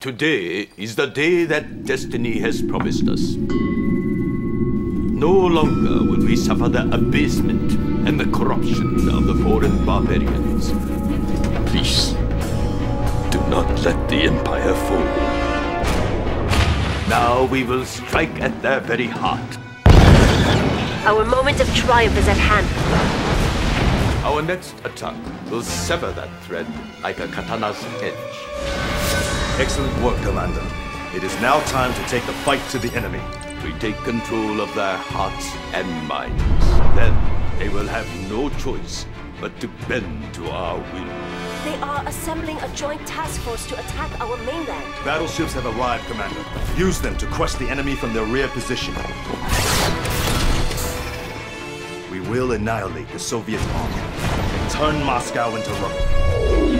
Today is the day that destiny has promised us. No longer will we suffer the abasement and the corruption of the foreign barbarians. Please, do not let the Empire fall. Now we will strike at their very heart. Our moment of triumph is at hand. Our next attack will sever that thread like a katana's edge. Excellent work, Commander. It is now time to take the fight to the enemy. We take control of their hearts and minds. Then they will have no choice but to bend to our will. They are assembling a joint task force to attack our mainland. Battleships have arrived, Commander. Use them to crush the enemy from their rear position. We will annihilate the Soviet army and turn Moscow into rubble.